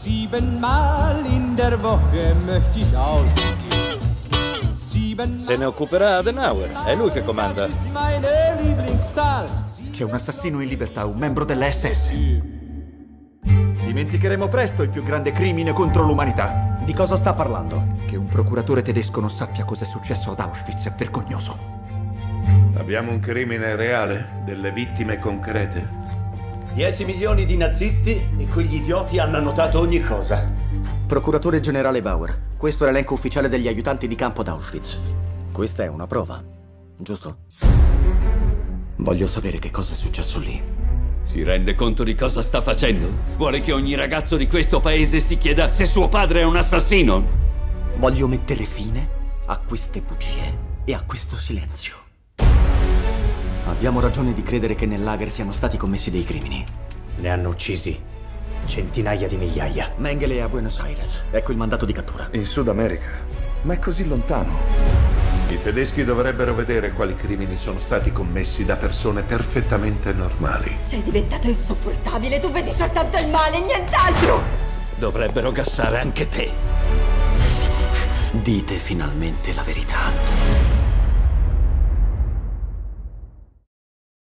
Siebenmal in der Woche möchte ich ausgehen. Se ne occuperà Adenauer, è lui che comanda. C'è un assassino in libertà, un membro della SS. Dimenticheremo presto il più grande crimine contro l'umanità. Di cosa sta parlando? Che un procuratore tedesco non sappia cosa è successo ad Auschwitz è vergognoso. Abbiamo un crimine reale, delle vittime concrete. 10 milioni di nazisti e quegli idioti hanno annotato ogni cosa. Procuratore generale Bauer, questo è l'elenco ufficiale degli aiutanti di campo ad Auschwitz. Questa è una prova, giusto? Voglio sapere che cosa è successo lì. Si rende conto di cosa sta facendo? Vuole che ogni ragazzo di questo paese si chieda se suo padre è un assassino? Voglio mettere fine a queste bugie e a questo silenzio. Abbiamo ragione di credere che nel lager siano stati commessi dei crimini. Ne hanno uccisi centinaia di migliaia. Mengele è a Buenos Aires. Ecco il mandato di cattura. In Sud America? Ma è così lontano. I tedeschi dovrebbero vedere quali crimini sono stati commessi da persone perfettamente normali. Sei diventato insopportabile, tu vedi soltanto il male e nient'altro! Dovrebbero gassare anche te. Dite finalmente la verità.